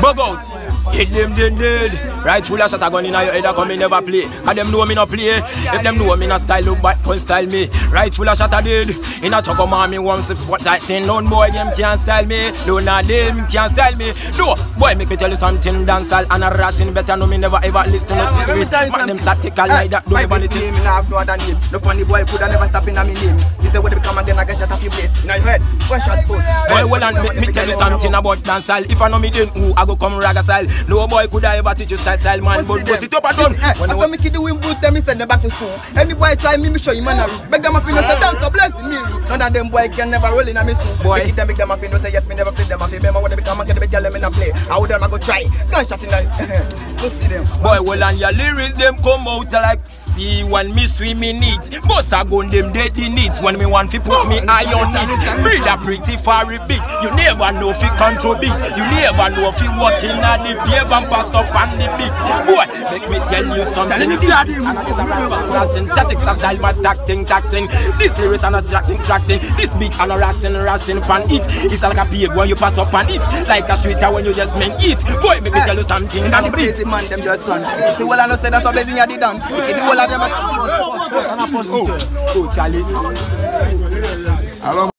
Bug out. Hit them then dead. Right full of shot a gun in your head a come me never play. Cause them know me no play. If them know me no style look back can style me. Right full of shot a dead. In a choco mommy one sip spot tight thing. None boy them can't style me. No nah them can't style me. No boy make me tell you something dancehall and a ration better know me never ever listen to theories. Man them statical like that. Don't listen. name, me nah have no other name. No funny boy coulda never stop in a me name. He say when they come again, I get shot off your place. Now you heard, one shot. Boy, well and me, me tell you something about dancehall. If I know me then who I go come raga style. No boy could I ever teach you style style man. But bust it up and done. Eh, When I saw me kid the win boot, tell me send them back to school. Any boy try me, me show him man a. Make them a feel no say dance, bless me. None of them boy can never roll in a me school. Boy. Make them make them a feel no say How them a go try? Gunshot in the, go see them. Boy, well and your lyrics them come out like sea when me swim in it. Boss a gun them dead in it when me want fi put me eye on it. Breed a pretty far a bit. You never know fi control beat. You never know fi walking on the pave and pass up on the beat. Boy, make me tell you something. This and this a ration, ration. Tactics a style, but tacting, tacting. This lyrics are not tracting, tracting. This beat and a ration, ration pan it. It's like a pave when you pass up on it. Like a streeter when you just make it. Boy, make me eh. tell you something. And the and crazy man, them just son. See, well, I know say that's what blazing at the dance. See, the whole of them a... Oh, Charlie.